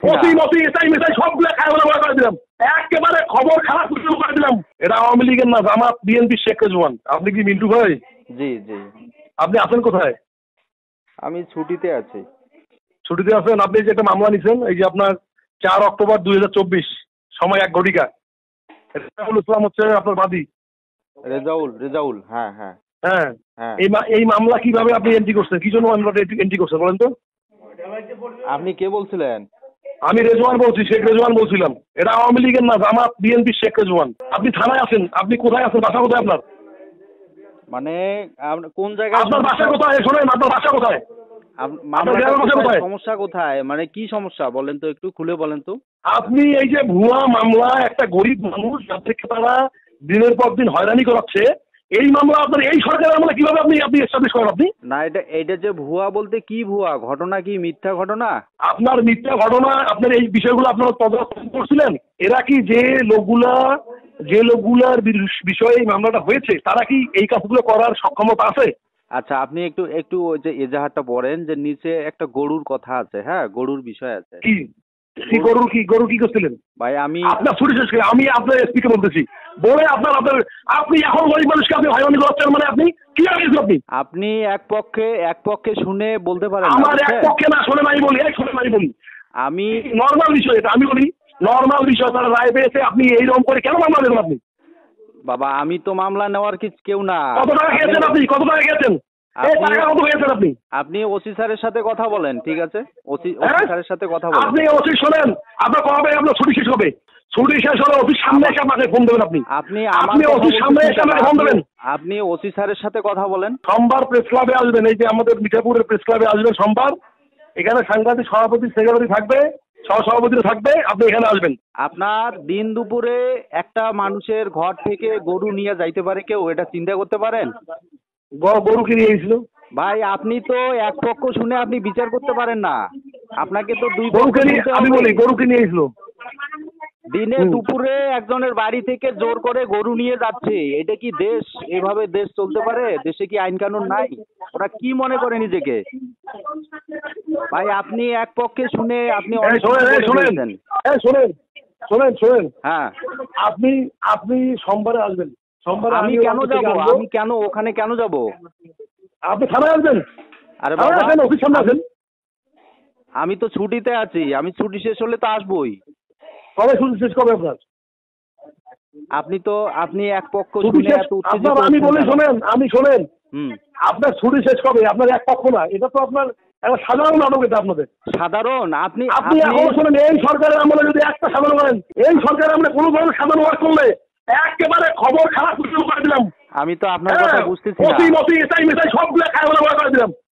অতি মতি এটাই মেটাই সবগুলো খাওয়া দাওয়া করে দিলাম। একেবারে খবর খারাপ শুরু করে দিলাম। এটা আওয়ামী লীগের না জামাত বিএনপি শেখ রেজওয়ান আপনি কি মিন্টু ভাই? জি জি। আপনি আছেন কোথায়? আমি ছুটিতে আছি। ছুটিতে আছেন? আপনি যে একটা মামলা নিছেন এই যে আপনার চার অক্টোবর দুই হাজার চব্বিশ সময় এক ঘটিকা। রেজাউল ইসলাম হচ্ছে আপনার বাদী। রেজাউল রেজাউল হ্যাঁ হ্যাঁ। হ্যাঁ। হ্যাঁ। এই এই মামলা কীভাবে আপনি এন্ট্রি করছেন? কি জন্য মামলাটা এন্ট্রি করছেন বলেন তো? আপনি কে বলছিলেন? আমি রেজওয়ান বলছি শেখ রেজওয়ান বলছিলাম। এটা আওয়ামী লীগের না জামাত বিএনপি শেখ রেজওয়ান। আপনি থানায় আছেন আপনি কোথায় আছেন বাসা কোথায় আপনার? মানে কোন জায়গায় আপনার বাসা কোথায়? শোনেন আপনার বাসা কোথায়? বাসা কোথায়? কোথায়? সমস্যা কোথায়? মানে কি সমস্যা? বলেন তো একটু খুলে বলেন তো। আপনি এই যে ভুয়া মামলা একটা গরিব মানুষ যার থেকে তারা দিনের পর দিন হয়রানি করাচ্ছে এই মামলা আপনার এই সরকারের আমলে কীভাবে আপনি আপনি এস্টাবলিশ করেন আপনি? না এটা এটা যে ভুয়া বলতে কি ভুয়া? ঘটনা কি মিথ্যা ঘটনা? আপনার মিথ্যা ঘটনা আপনার এই বিষয়গুলো আপনারা তদন্ত করছিলেন। এরা কি যে লোকগুলা যে লোকগুলার বিষয়ে এই মামলাটা হয়েছে তারা কি এই কাজগুলো করার সক্ষমতা আছে? আচ্ছা আপনি একটু একটু ওই যে এজাহারটা পড়েন যে নিচে একটা গরুর কথা আছে হ্যাঁ? গরুর বিষয় আছে। কি কি গরু কি গরু কি করছিলেন? ভাই আমি আপনার ছুটি শেষ করে আমি আপনার এসপিকে বলতেছি। বলে আপনার আপনার আপনি এখন গরিব মানুষকে আপনি মানে আপনি কি লাগিয়েছেন আপনি? আপনি এক পক্ষে এক পক্ষে শুনে বলতে পারেন আমার এক পক্ষে না শোনে নাই বলি এক শোনে নাই বলি। আমি নর্মাল বিষয় এটা আমি বলি নর্মাল বিষয় তারা রায় পেয়েছে আপনি এইরকম করে কেন মামলা দেবেন আপনি? বাবা আমি তো মামলা নেওয়ার কিছু কেউ না। কত টাকা খেয়েছেন আপনি? কত টাকা খেয়েছেন? আপনি- ওসি স্যারের সাথে কথা বলেন ঠিক আছে? ওসি হ্যাঁ? ওসি স্যারের সাথে কথা বলেন। আপনি অফিস শোনেন আপনার কবে আপনার ছুটি শেষ হবে? ছুটি শেষ হলে অফিস সামনে এসে আমাকে ফোন দেবেন আপনি। আপনি আপনি অফিস সামনে এসে আমাকে ফোন দেবেন। আপনি- ওসি স্যারের সাথে কথা বলেন। সোমবার প্রেস ক্লাবে আসবেন এই যে আমাদের মিঠাপুরের প্রেস ক্লাবে আসবেন সোমবার। এখানে সাংবাদিক সভাপতি সেক্রেটারি থাকবে থাকবে আপনি এখানে আসবেন। আপনার দিন দুপুরে একটা মানুষের ঘর থেকে গরু নিয়ে যাইতে পারে কেউ এটা চিন্তা করতে পারেন? গরু কিনে গিয়েছিল ভাই আপনি তো এক পক্ষ শুনে আপনি বিচার করতে পারেন না। আপনাকে তো দুই গরু কিনে আমি বলি গরু কিনে গিয়েছিল দিনে দুপুরে একজনের বাড়ি থেকে জোর করে গরু নিয়ে যাচ্ছে। এটা কি দেশ? এভাবে দেশ চলতে পারে? দেশে কি আইন কানুন নাই? ওরা কি মনে করে নিজেকে? ভাই আপনি এক পক্ষে শুনে আপনি শোনেন শোনেন শোনেন। হ্যাঁ। আপনি আপনি সোমবারে আসবেন। সোমবারে আমি কেন যাব? আমি কেন ওখানে কেন যাব? আপনি থানায় আসবেন? আরে বাবা আসেন অফিস সামনে আসেন আমি তো ছুটিতে আছি আমি ছুটি শেষ হলে তো আসবোই। কবে ছুটি শেষ কবে আপনার? আপনি তো আপনি এক পক্ষ শুনে এত উত্তেজিত আমি বলি? শোনেন আমি শোনেন। আপনার ছুটি শেষ কবে? আপনার এক পক্ষ না এটা তো আপনার একটা সাধারণ নাটক এটা আপনাদের। সাধারণ? আপনি আপনি এখন শোনেন এই সরকারের আমলে যদি একটা সাধারণ করেন এই সরকারের আমলে কোনো ধরনের সাধারণ ওয়ার্ক করলে একেবারে খবর খারাপ করে দিলাম। আমি তো আপনার কথা বুঝতেছি না। অতি মতি এটাই মেসাই সবগুলো খারাপ করে দিলাম।